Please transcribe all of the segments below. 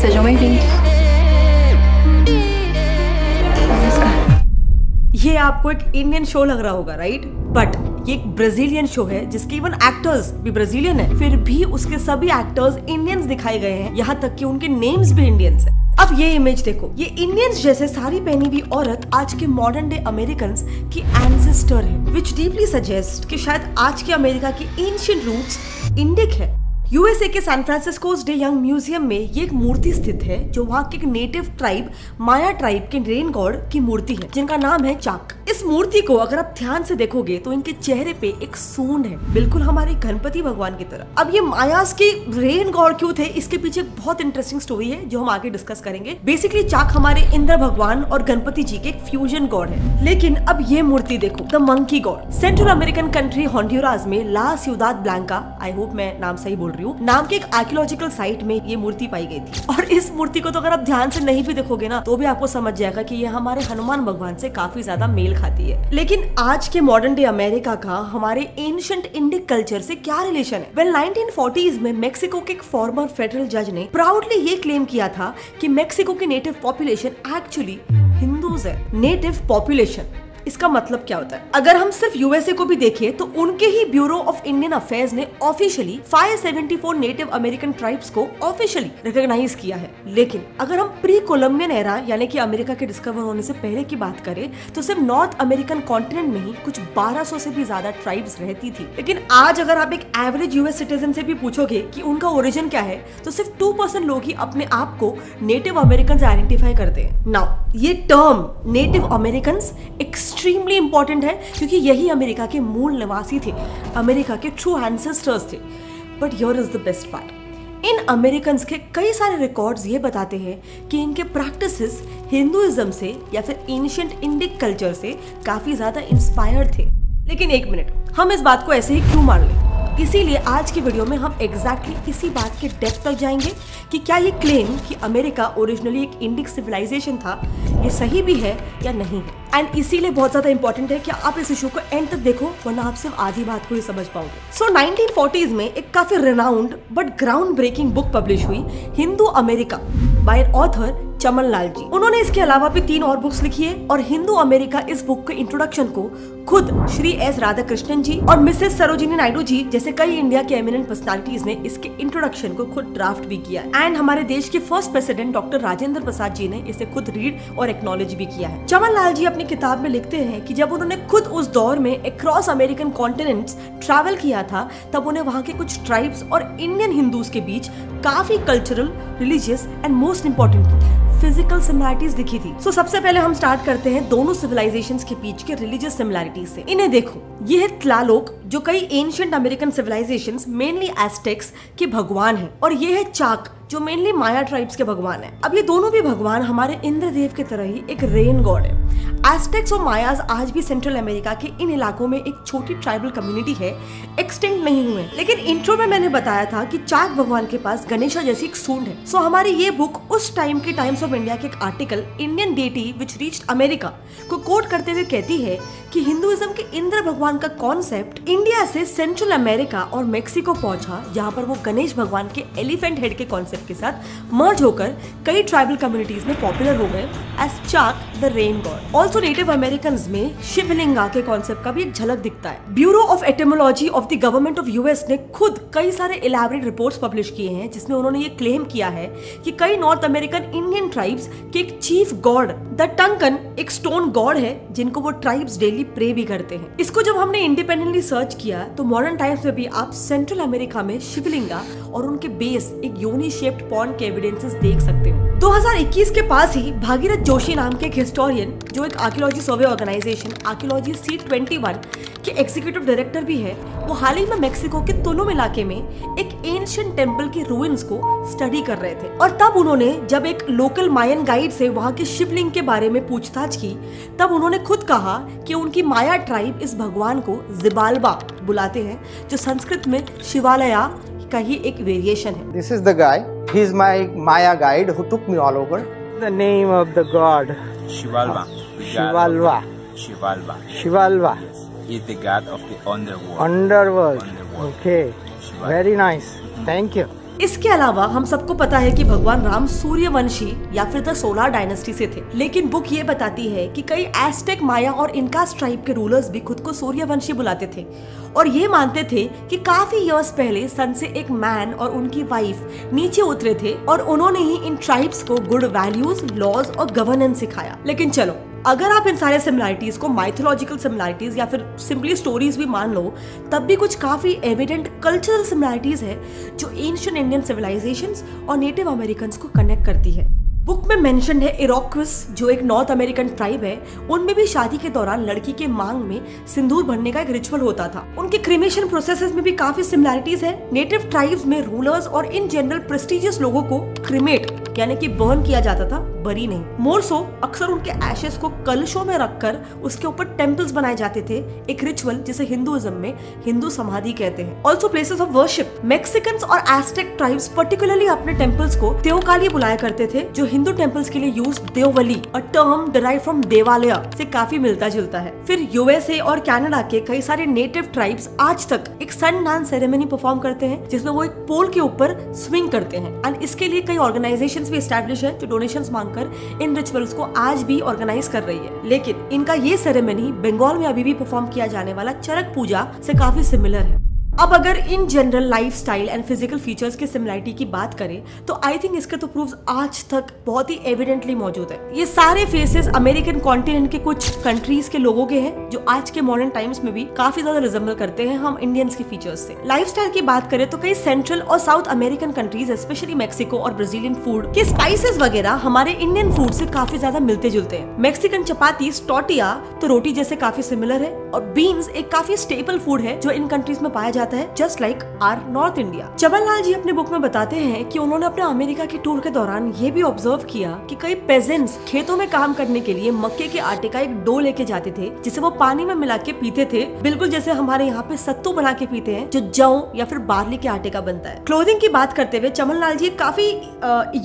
Sejam bem-vindos. ये आपको एक इंडियन शो लग रहा होगा राइट बट ये एक ब्राजीलियन शो है, जिसके इवन एक्टर्स भी ब्राजीलियन है, फिर भी उसके सभी एक्टर्स इंडियंस दिखाए गए हैं, यहाँ तक कि उनके नेम्स भी इंडियंस है। अब ये इमेज देखो, ये इंडियंस जैसे साड़ी पहनी हुई औरत आज के मॉडर्न डे अमेरिकन की एंसेस्टर है विच डीपली सजेस्ट कि शायद आज के अमेरिका की एंशियंट रूट्स इंडिक है। यूएसए के San Francisco de Young museum में ये एक मूर्ति स्थित है, जो वहाँ के एक नेटिव ट्राइब माया ट्राइब के रेन गॉड की मूर्ति है, जिनका नाम है चाक इस मूर्ति को अगर आप ध्यान से देखोगे तो इनके चेहरे पे एक सूंड है। बिल्कुल हमारे गणपति भगवान की तरह। अब ये मायास के रेन गॉड क्यों थे? इसके पीछे बहुत इंटरेस्टिंग स्टोरी है, जो हम आगे डिस्कस करेंगे। बेसिकली चाक हमारे इंद्र भगवान और गणपति जी के एक फ्यूजन गॉड है। लेकिन अब ये मूर्ति देखो the monkey god central American country Honduras में ला सिउदाद ब्लैंका आई होप मैं नाम सही बोल रही हूँ, नाम के एक आर्कियोलॉजिकल साइट में ये मूर्ति पाई गई थी। और इस मूर्ति को तो अगर आप ध्यान से नहीं भी देखोगे ना तो भी आपको समझ जाएगा की ये हमारे हनुमान भगवान से काफ़ी ज़्यादा मेल खाती है। लेकिन आज के मॉडर्न डे अमेरिका का हमारे एंशंट इंडिक कल्चर से क्या रिलेशन है? वेल well, 1940s में मेक्सिको के एक फॉर्मर फेडरल जज ने प्राउडली ये क्लेम किया था कि मेक्सिको की नेटिव पॉपुलेशन एक्चुअली हिंदूज है। नेटिव पॉपुलेशन इसका मतलब क्या होता है? अगर हम सिर्फ़ यूएसए को भी देखें तो उनके ही ब्यूरो ऑफ़ इंडियन अफेयर्स ने ऑफिशियली 574 नेटिव अमेरिकन ट्राइब्स को ऑफिशियली रिकॉग्नाइज किया है। लेकिन अगर हम प्री कोलंबियन एरा यानी कि अमेरिका के डिस्कवर होने से पहले की बात करें तो सिर्फ़ नॉर्थ अमेरिकन कॉन्टिनेंट में ही कुछ 1200 से भी ज़्यादा ट्राइब्स रहती थी। लेकिन आज अगर आप एक एवरेज यूएस सिटीजन से भी पूछोगे कि उनका ओरिजिन क्या है तो सिर्फ़ टू लोग ही अपने आप को नेटिव अमेरिकन आइडेंटिफाई करते हैं। नाउ ये term native American extremely important है, क्योंकि यही अमेरिका के मूल निवासी थे, अमेरिका के ट्रू एंसेस्टर्स थे। But your is the best part in American के कई सारे रिकॉर्ड्स ये बताते हैं कि इनके प्रैक्टिस हिंदुइज्म से या फिर एंशियंट इंडिक कल्चर से काफ़ी ज़्यादा इंस्पायर्ड थे। लेकिन एक मिनट हम इस बात को ऐसे ही क्यों मान लें? इसीलिए आज की वीडियो में हम एग्जैक्टली exactly इसी बात के डेप्थ तक जाएँगे कि क्या ये क्लेम कि अमेरिका ओरिजिनली एक इंडिक सिविलाइजेशन था ये सही भी है या नहीं? एंड इसीलिए बहुत ज़्यादा इंपॉर्टेंट है कि आप इस इशू को एंड तक देखो वरना आप सिर्फ़ आधी बात को ही समझ पाओगे। सो so, 1940s में एक काफ़ी renowned but ground breaking book publish हुई Hindu America by author Chaman Lal ji उन्होंने इसके अलावा भी तीन और बुक्स लिखी है और हिंदू अमेरिका इस बुक के इंट्रोडक्शन को खुद श्री एस राधा कृष्णन जी और मिसेस सरोजिनी नायडू जी जैसे कई इंडिया के एमिनेंट पर्सनालिटीज ने इसके इंट्रोडक्शन को खुद ड्राफ्ट भी किया एंड हमारे देश के first president doctor Rajendra Prasad ji ने इसे खुद रीड और एक्नोलेज भी किया है। चमन लाल जी अपनी किताब में लिखते हैं की जब उन्होंने खुद उस दौर में अक्रॉस अमेरिकन कॉन्टिनेंट ट्रेवल किया था, तब उन्हें वहाँ के कुछ ट्राइब्स और इंडियन हिंदूज के बीच काफ़ी cultural religious and most important physical similarities दिखी थी। सो so, सबसे पहले हम स्टार्ट करते हैं दोनों सिविलाइजेशन के बीच के रिलीजियस सिमिलैरिटीज से। इन्हें देखो। ये है त्लालोक जो कई ancient American civilisation mainly Aztecs के भगवान है। और ये है चाक जो मेनली माया ट्राइब्स के भगवान है। अब ये दोनों भी भगवान हमारे इंद्रदेव की तरह ही एक रेन गॉड है। एस्टेक्स और मायाज आज भी सेंट्रल अमेरिका के इन इलाकों में एक छोटी ट्राइबल कम्युनिटी है एक्सटेंट नहीं हुए। लेकिन इंट्रो में मैंने बताया था कि चाक भगवान के पास गणेशा जैसी एक सूंड है। सो हमारी ये बुक उस टाइम के टाइम्स ऑफ़ इंडिया के एक article Indian deity which reach America को कोट करते हुए कहती है कि हिंदुइज्म के इंद्र भगवान का कॉन्सेप्ट इंडिया से सेंट्रल अमेरिका और मेक्सिको पहुँचा, जहाँ पर वो गणेश भगवान के एलिफेंट हेड के कॉन्सेप्ट के साथ मर्ज होकर कई ट्राइबल कम्युनिटीज में पॉपुलर हो गए as Chaac the rain god. Also native American में शिवलिंगा के कॉन्सेप्ट का भी एक झलक दिखता है। Bureau of etymology of the government of US ने खुद कई सारे इलेबरेट रिपोर्ट्स पब्लिश किए हैं, जिसमें उन्होंने ये क्लेम किया है कि कई नॉर्थ अमेरिकन इंडियन ट्राइब्स के एक चीफ गॉड द टंकन एक स्टोन गॉड है, जिनको वो ट्राइब्स डेली प्रे भी करते हैं। इसको जब हमने इंडिपेंडेंटली सर्च किया तो मॉडर्न टाइम्स में भी आप सेंट्रल अमेरिका में शिवलिंगा और उनके बेस एक योनी शेप्ड पॉन्ड के एविडेंसेस देख सकते हो। 2021 के पास ही भागीरथ जोशी नाम के एक हिस्टोरियन जो एक archaeology survey organisation archaeology C twenty one के एग्जीक्यूटिव डायरेक्टर भी है, वो हाल ही में मेक्सिको के तुलुम इलाके में एक एंशियंट टेंपल के रूइंस को स्टडी कर रहे थे। और तब उन्होंने जब एक लोकल मायन गाइड से वहाँ के शिवलिंग के बारे में पूछताछ की, तब उन्होंने खुद कहा कि उनकी माया ट्राइब इस भगवान को जिबालबा बुलाते हैं, जो संस्कृत में शिवालया का ही एक वेरिएशन है। This is the guy he is my Maya guide who took me all over the name of the god? Shivalva. Shivalva. Shivalva. Shivalva. Yes. Is the god of the underworld. Underworld. underworld. Okay. Shivalva. Very nice. Mm -hmm. Thank you. इसके अलावा हम सबको पता है कि भगवान राम सूर्यवंशी या फिर द सोलर डायनेस्टी से थे। लेकिन बुक ये बताती है कि कई एस्टेक माया और इनका ट्राइब के रूलर्स भी खुद को सूर्यवंशी बुलाते थे। और ये मानते थे कि काफ़ी इयर्स पहले सन से एक मैन और उनकी वाइफ नीचे उतरे थे और उन्होंने ही इन ट्राइब्स को गुड वैल्यूज़ लॉज और गवर्नेंस सिखाया। लेकिन चलो अगर आप इन सारे सिमिलरिटीज को माइथोलॉजिकल सिमिलरिटीज या फिर सिंपली स्टोरीज भी मान लो, तब भी कुछ काफ़ी एविडेंट कल्चरल सिमिलरिटीज है जो एंशियंट इंडियन सिविलाइजेशन और नेटिव अमेरिकन को कनेक्ट करती है। बुक में मेंशन है इरोक्विस जो एक नॉर्थ अमेरिकन ट्राइब है। उनमें भी शादी के दौरान लड़की के मांग में सिंदूर भरने का एक रिचुअल होता था। उनके क्रिमेशन प्रोसेसेस में भी काफ़ी सिमिलरिटीज है। नेटिव ट्राइब्स में रूलर्स और इन जनरल प्रेस्टिजियस लोगों को क्रिमेट यानी कि बर्न किया जाता था। बरी नहीं। मोर सो अक्सर उनके एशेस को कलशों में रखकर उसके ऊपर टेम्पल्स बनाए जाते थे, एक रिचुअल जिसे हिंदुइज्म में हिंदू समाधि कहते हैं। Also places of worship Mexican और एस्टेक ट्राइब्स पर्टिकुलरली अपने टेम्पल्स को त्योकाली बुलाया करते थे, जो हिंदू टेम्पल्स के लिए यूज़ देववली और टर्म डिराइव फ्रॉम देवालय से काफ़ी मिलता जुलता है। फिर यूएसए और कनाडा के कई सारे नेटिव ट्राइब्स आज तक एक सन डांस सेरेमनी परफॉर्म करते हैं, जिसमें वो एक पोल के ऊपर स्विंग करते हैं। एंड इसके लिए कई ऑर्गेनाइजेशन भी स्टैब्लिश है, जो डोनेशन मांगकर इन रिचुअल्स को आज भी ऑर्गेनाइज कर रही है। लेकिन इनका ये सेरेमनी बंगाल में अभी भी परफॉर्म किया जाने वाला चरक पूजा से काफ़ी सिमिलर है। अब अगर in general life style and physical features की सिमिलरिटी की बात करें तो आई थिंक इसके तो प्रूफ आज तक बहुत ही एविडेंटली मौजूद है। ये सारे फेसेस अमेरिकन कॉन्टिनेंट के कुछ कंट्रीज़ के लोगों के हैं, जो आज के मॉडर्न टाइम्स में भी काफ़ी ज़्यादा रिजेंबल करते हैं हम इंडियंस के फीचर्स से। लाइफ की बात करें तो कई सेंट्रल और south American countries specially Mexico और ब्राजीलियन फ़ूड के स्पाइसेस वगैरह हमारे इंडियन फ़ूड से काफ़ी ज़्यादा मिलते जुलते हैं। मेक्सिकन चपाती टोटिया तो रोटी जैसे काफ़ी सिमिलर है। और बीन्स एक काफ़ी स्टेबल फ़ूड है जो इन कंट्रीज़ में पाया जाता है just like our north India Chaman Lal ji अपने बुक में बताते हैं कि उन्होंने अपने अमेरिका के टूर के दौरान ये भी ऑब्ज़र्व किया कि कई पेजेंट्स खेतों में काम करने के लिए मक्के के आटे का एक डो लेके जाते थे, जिसे वो पानी में मिला के पीते थे, बिल्कुल जैसे हमारे यहाँ पे सत्तू बना के पीते हैं, जो जौ या फिर बार्ली के आटे का बनता है। क्लोथिंग की बात करते हुए चमन लाल जी काफ़ी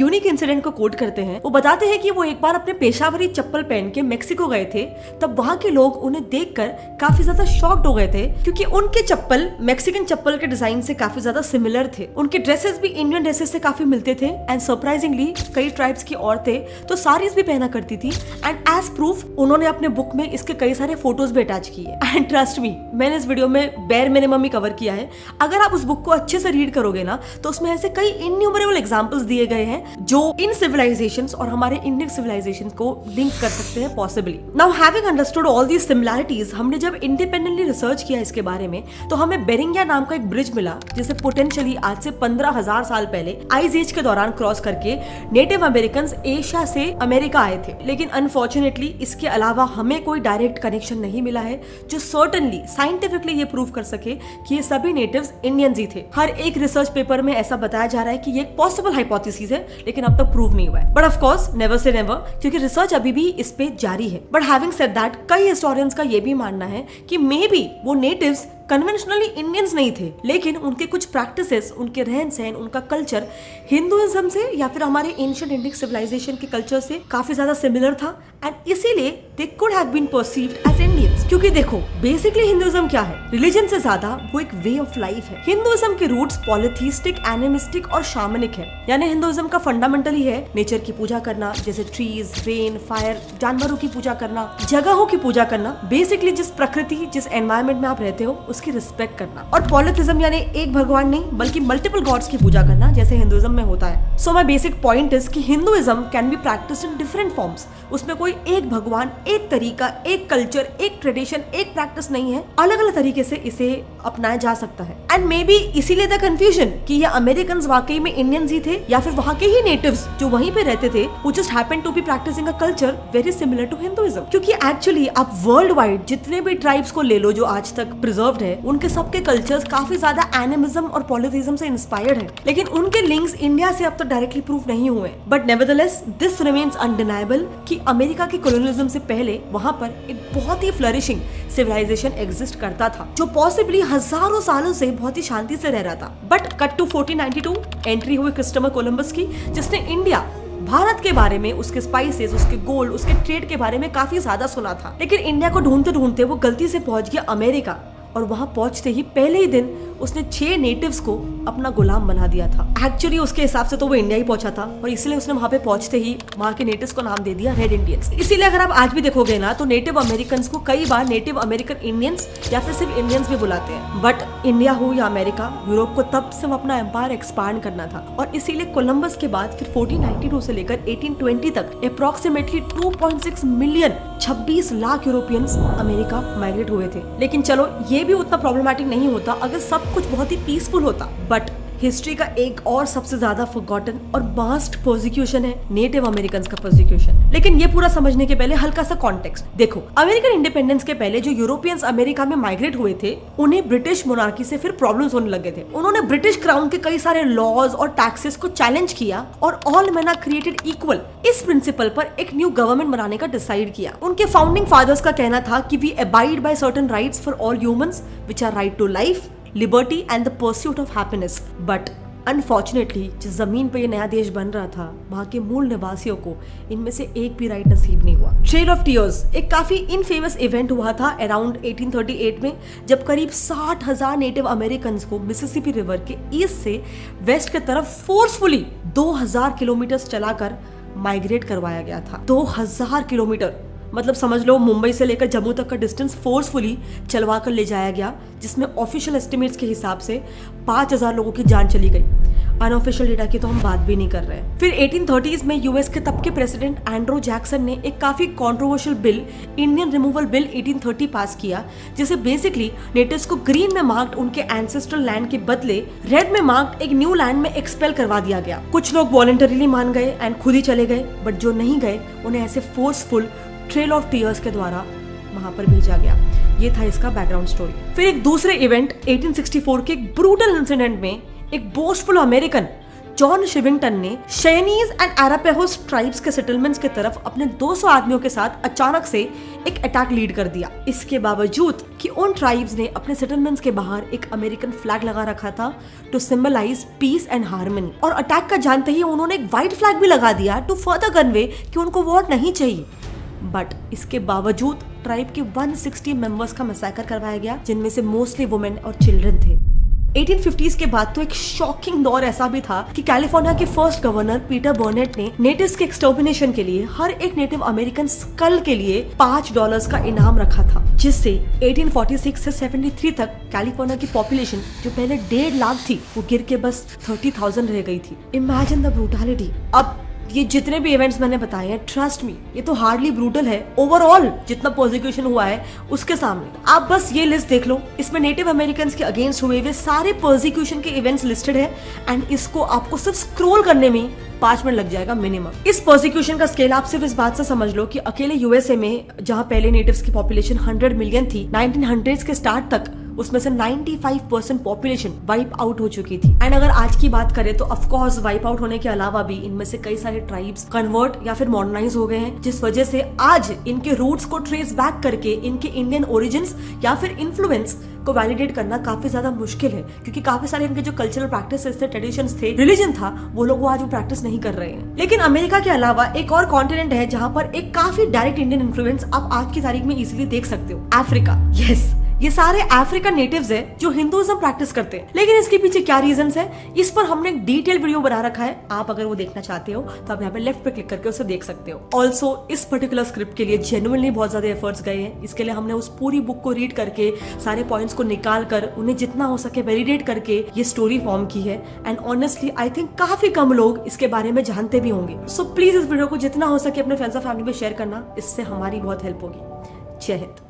यूनिक इंसिडेंट को कोट करते हैं। वो बताते हैं कि वो एक बार अपने पेशावरी चप्पल पहन के मेक्सिको गए थे, तब वहाँ के लोग उन्हें देखकर काफ़ी ज़्यादा शॉक्ड हो गए थे, क्योंकि उनके चप्पल मेक्सिकन चप्पल के डिज़ाइन से काफ़ी ज़्यादा सिमिलर थे। उनके ड्रेसेस भी इंडियन ड्रेसेस से काफ़ी मिलते थे एंड सरप्राइजिंगली कई ट्राइब्स की औरतें तो साड़ीज भी पहना करती थी एंड एज प्रूफ उन्होंने अपने बुक में इसके कई सारे फ़ोटोज़ भी अटैच किए एंड ट्रस्ट मी मैंने इस वीडियो में बेर मिनिमम ही कवर किया है। अगर आप उस बुक को अच्छे से रीड करोगे ना तो उसमें ऐसे कई इनन्यूमरेबल एग्जाम्पल्स दिए गए हैं, जो इन सिविलाइजेशन और हमारे इंडियन सिविलाइजेशन को लिंक कर सकते हैं possibly now having understood all the similarities हमने जब इंडिपेंडेंटली रिसर्च किया इसके बारे में तो हमें बेरिंगिया नाम का एक ब्रिज मिला, जिसे पोटेंशियली आज से पंद्रह हज़ार साल पहले आइज़ एज के दौरान क्रॉस करके नेटिव अमेरिकन एशिया से अमेरिका आए थे। लेकिन अनफॉर्चुनेटली इसके अलावा हमें कोई डायरेक्ट कनेक्शन नहीं मिला है, जो सर्टनली साइंटिफिकली ये प्रूव कर सके कि ये सभी नेटिव्स इंडियंस ही थे। हर एक रिसर्च पेपर में ऐसा बताया जा रहा है कि ये एक पॉसिबल हाइपोथेसिस है, लेकिन अब तक प्रूव नहीं हुआ है। But of course never say never क्योंकि रिसर्च अभी भी इस पे जारी है। बट हैविंग सेड दैट कई हिस्टोरियंस का ये भी मानना है कि मे बी वो नेटिव्स कन्वेंशनली इंडियंस नहीं थे, लेकिन उनके कुछ प्रैक्टिसेस उनके रहन सहन उनका कल्चर हिंदुइज्म से या फिर हमारे एंशियंट इंडियन सिविलाइजेशन के कल्चर से काफ़ी ज़्यादा सिमिलर था। एंड इसीलिए they could have been perceived as Indians क्योंकि देखो बेसिकली हिंदुइज्म क्या है? रिलीजन से ज़्यादा वो एक वे ऑफ़ लाइफ है। हिंदुइज्म के रूट्स पॉलिथिस्टिक एनिमिस्टिक और शामनिक है। यानी हिंदुइज्म का फंडामेंटल ही है नेचर की पूजा करना, जैसे ट्रीज रेन फायर जानवरों की पूजा करना, जगहों की पूजा करना। बेसिकली जिस प्रकृति, जिस एनवायरमेंट में आप रहते हो उसकी रिस्पेक्ट करना। और पॉलिथिज्म यानी एक भगवान नहीं, बल्कि मल्टीपल गॉड्स की पूजा करना, जैसे हिंदुइज्म में होता है। So my basic point is कि Hinduism can be practice in different forms उसमें कोई एक भगवान, एक तरीका, एक कल्चर एक ट्रेडिशन एक प्रैक्टिस नहीं है। अलग अलग तरीके से इसे अपनाया जा सकता है। एंड मे बी इसीलिए द कंफ्यूजन कि ये अमेरिकन वाकई में इंडियंस ही थे, या फिर वहाँ के ही नेटिव्स जो वहीं पे रहते थे वो just happen to be practising a culture very similar to Hinduism क्योंकि एक्चुअली आप वर्ल्ड वाइड जितने भी ट्राइब्स को ले लो जो आज तक प्रिजर्व है, उनके सबके कल्चर्स काफ़ी ज़्यादा एनिमिज्म और पॉलिटिज्म से इंस्पायर्ड है। लेकिन उनके लिंक्स इंडिया से अब तक डायरेक्टली प्रूफ नहीं हुए but nevertheless this remains undeniable कि अमेरिका के कोलोनिज्म से पहले वहाँ पर एक बहुत ही फ्लरिशिंग सिविलाइजेशन एग्जिस्ट करता था, जो पॉसिबली हज़ारों सालों से बहुत ही शांति से रह रहा था। बट कट टू 1492 एंट्री हुई क्रिस्टोफर कोलंबस की, जिसने इंडिया भारत के बारे में, उसके स्पाइसेस उसके गोल्ड उसके ट्रेड के बारे में काफ़ी ज़्यादा सुना था। लेकिन इंडिया को ढूंढते ढूंढते वो गलती से पहुँच गया अमेरिका। और वहाँ पहुँचते ही पहले ही दिन उसने छह नेटिव्स को अपना गुलाम बना दिया था। एक्चुअली उसके हिसाब से तो वो इंडिया ही पहुँचा था, और इसलिए उसने वहाँ पे पहुँचते ही वहाँ के नेटिव्स को नाम दे दिया रेड इंडियंस इसीलिए अगर आप आज भी देखोगे ना तो नेटिव अमेरिकन को कई बार नेटिव अमेरिकन इंडियंस या फिर सिर्फ़ इंडियंस भी बुलाते हैं। बट इंडिया हो या अमेरिका यूरोप को तब से वो अपना एम्पायर एक्सपांड करना था, और इसीलिए कोलंबस के बाद फिर 1492 से लेकर 1820 तक approximately 2.6 million 26 lakh Europeans America migrate हुए थे। लेकिन चलो, ये भी उतना प्रॉब्लमेटिक नहीं होता। अगर सब कुछ बहुत ही पीसफुल होता। बट हिस्ट्री का एक और सबसे ज़्यादा फॉरगॉटन और मास्ट प्रोसिक्यूशन है नेटिव अमेरिकन का प्रोसिक्यूशन लेकिन ये पूरा समझने के पहले हल्का सा कॉन्टेक्स्ट देखो अमेरिकन इंडिपेंडेंस के पहले जो यूरोपियंस अमेरिका में माइग्रेट हुए थे, उन्हें ब्रिटिश मोनार्की से फिर प्रॉब्लम्स होने लगे थे। उन्होंने ब्रिटिश क्राउन के कई सारे लॉज और टैक्सेस को चैलेंज किया और all man are created equal इस प्रिंसिपल पर एक न्यू गवर्नमेंट बनाने का डिसाइड किया। उनके फाउंडिंग फादर्स का कहना था कि we abide by certain rights for all humans which are right to life liberty and the pursuit of happiness but unfortunately जिस ज़मीन पर यह नया देश बन रहा था, वहाँ के मूल निवासियों को इनमें से एक भी राइट नसीब नहीं हुआ। ट्रेल ऑफ़ टीयर्स एक काफ़ी इनफेमस इवेंट हुआ था अराउंड 1838 में, जब करीब साठ हज़ार नेटिव अमेरिकन को मिसिसिपी रिवर के ईस्ट से वेस्ट की तरफ़ फोर्सफुली 2000 किलोमीटर चलाकर माइग्रेट करवाया गया था। 2000 किलोमीटर मतलब समझ लो मुंबई से लेकर जम्मू तक का डिस्टेंस फोर्सफुली चलवा कर ले जाया गया, जिसमें ऑफिशियल एस्टिमेट्स के हिसाब से पाँच हज़ार लोगों की जान चली गई। अनऑफिशियल डेटा की तो हम बात भी नहीं कर रहे फिर 1830s में यूएस के तब के प्रेसिडेंट एंड्रो जैक्सन ने एक काफ़ी controversial bill Indian removal bill 1830 पास किया, जिसे बेसिकली नेटिव्स को ग्रीन में मार्क्ड उनके एंसेस्ट्रल लैंड के बदले रेड में मार्क्ड एक न्यू लैंड में एक्सपेल करवा दिया गया। कुछ लोग वॉलेंटरीली मान गए एंड खुद ही चले गए बट जो नहीं गए, उन्हें ऐसे फोर्सफुल ट्रेल ऑफ़ टीयर्स के द्वारा वहाँ पर भेजा गया। ये था इसका बैकग्राउंड स्टोरी फिर एक दूसरे इवेंट 1864 के एक ब्रूटल इंसिडेंट में एक बोस्टफुल अमेरिकन जॉन शिविंगटन ने शेनीज एंड एरापेहोस ट्राइब्स के सेटलमेंट्स के तरफ़ अपने 200 आदमियों के साथ अचानक से एक अटैक लीड कर दिया। इसके बावजूद कि उन ट्राइब्स ने अपने सेटलमेंट्स के बाहर एक अमेरिकन फ्लैग लगा रखा था to symbolise peace and harmony और अटैक का जानते ही उन्होंने एक व्हाइट फ्लैग भी लगा दिया टू फर्दर कन्वे कि उनको वॉर नहीं चाहिए। बट इसके बावजूद ट्राइब के 160 मेंबर्स का मैसेकर करवाया गया, जिनमें से मोस्टली वुमेन और चिल्ड्रन थे। 1850s के बाद तो एक शॉकिंग दौर ऐसा भी था कि कैलिफ़ोर्निया के फ़र्स्ट गवर्नर पीटर बर्नेट ने नेटिव्स के एक्सटर्मिनेशन के लिए, हर एक नेटिव अमेरिकन स्कल के लिए पाँच डॉलर्स का इनाम रखा था, जिससे 1846 से 73 तक कैलिफ़ोर्निया की पॉपुलेशन जो पहले डेढ़ लाख थी, वो गिर के बस थर्टी थाउज़ेंड रह गई थी। इमेजिन द ब्रूटालिटी अब ये जितने भी इवेंट्स मैंने बताए हैं ट्रस्ट मी ये तो हार्डली ब्रूटल है। ओवरऑल जितना प्रोसिक्यूशन हुआ है, उसके सामने। आप बस ये लिस्ट देख लो। इसमें नेटिव अमेरिकन के अगेंस्ट हुए हुए सारे प्रोसिक्यूशन के इवेंट्स लिस्टेड है एंड इसको आपको सिर्फ़ स्क्रोल करने में पाँच मिनट लग जाएगा मिनिमम इस प्रोसिक्यूशन का स्केल आप सिर्फ़ इस बात से समझ लो कि अकेले यूएसए में, जहाँ पहले नेटिव्स की पॉपुलेशन 100 मिलियन थी 1900s के स्टार्ट तक उसमें से 95 परसेंट पॉपुलेशन वाइप आउट हो चुकी थी। एंड अगर आज की बात करें तो ऑफकोर्स वाइप आउट होने के अलावा भी इनमें से कई सारे ट्राइब्स कन्वर्ट या फिर मॉडर्नाइज हो गए हैं, जिस वजह से आज इनके रूट्स को ट्रेस बैक करके इनके इंडियन ओरिजिन या फिर इन्फ्लुएंस को वैलिडेट करना काफ़ी ज़्यादा मुश्किल है, क्योंकि काफ़ी सारे इनके जो कल्चरल प्रैक्टिस थे ट्रेडिशन थे रिलीजन था, वो लोग वो आज वो प्रैक्टिस नहीं कर रहे हैं। लेकिन अमेरिका के अलावा एक और कॉन्टिनेंट है जहाँ पर एक काफ़ी डायरेक्ट इंडियन इन्फ्लुएंस आप आज की तारीख में इजिली देख सकते हो अफ्रीका यस ये सारे अफ्रीकन नेटिव्स है जो हिंदुइज्म प्रैक्टिस करते हैं। लेकिन इसके पीछे क्या रीजन है? इस पर हमने एक डिटेल वीडियो बना रखा है। आप अगर वो देखना चाहते हो तो आप यहाँ पे लेफ़्ट पे क्लिक करके उसे देख सकते हो। ऑल्सो इस पर्टिकुलर स्क्रिप्ट के लिए जेनुअनली बहुत ज़्यादा एफर्ट्स गए हैं। इसके लिए हमने उस पूरी बुक को रीड करके, सारे पॉइंट्स को निकाल कर, उन्हें जितना हो सके वेलिडेट करके ये स्टोरी फॉर्म की है। एंड ऑनेस्टली आई थिंक काफ़ी कम लोग इसके बारे में जानते भी होंगे। सो प्लीज़ इस वीडियो को जितना हो सके अपने फ्रेंड्स और फैमिली में शेयर करना। इससे हमारी बहुत हेल्प होगी। जय हिंद।